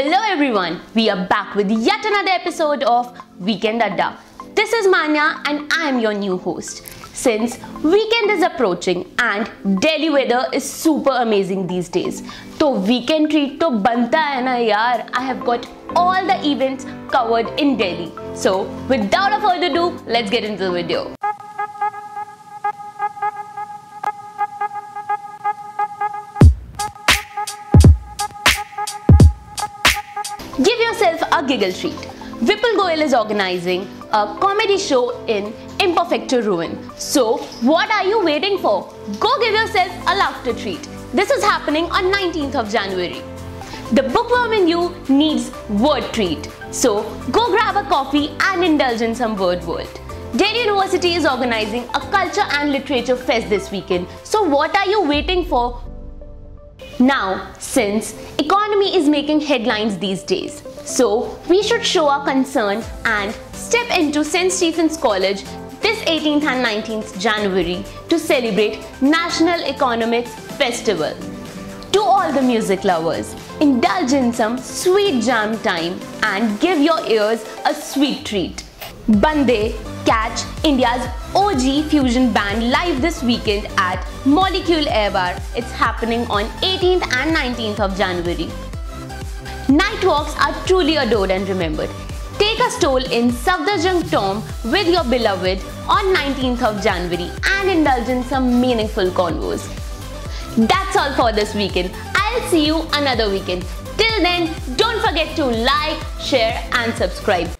Hello everyone, we are back with yet another episode of Weekend Addaa. This is Manya and I am your new host. Since weekend is approaching and Delhi weather is super amazing these days. So weekend treat to banta hai na yaar. I have got all the events covered in Delhi. So without a further ado, let's get into the video. Give yourself a giggle treat. Vipul Goyal is organizing a comedy show in Imperfecto Ruin. So, what are you waiting for? Go give yourself a laughter treat. This is happening on 19th of January. The bookworm in you needs word treat. So, go grab a coffee and indulge in some word world. Delhi University is organizing a culture and literature fest this weekend. So, what are you waiting for? Now, since economy is making headlines these days, so we should show our concern and step into St. Stephen's College this 18th and 19th January to celebrate National Economics Festival. To all the music lovers, indulge in some sweet jam time and give your ears a sweet treat. Bande catch India's OG fusion band live this weekend at Molecule Air Bar. It's happening on 18th and 19th of January. Night walks are truly adored and remembered. Take a stroll in Safdarjung Tomb with your beloved on 19th of January and indulge in some meaningful convos. That's all for this weekend. I'll see you another weekend. Till then, don't forget to like, share and subscribe.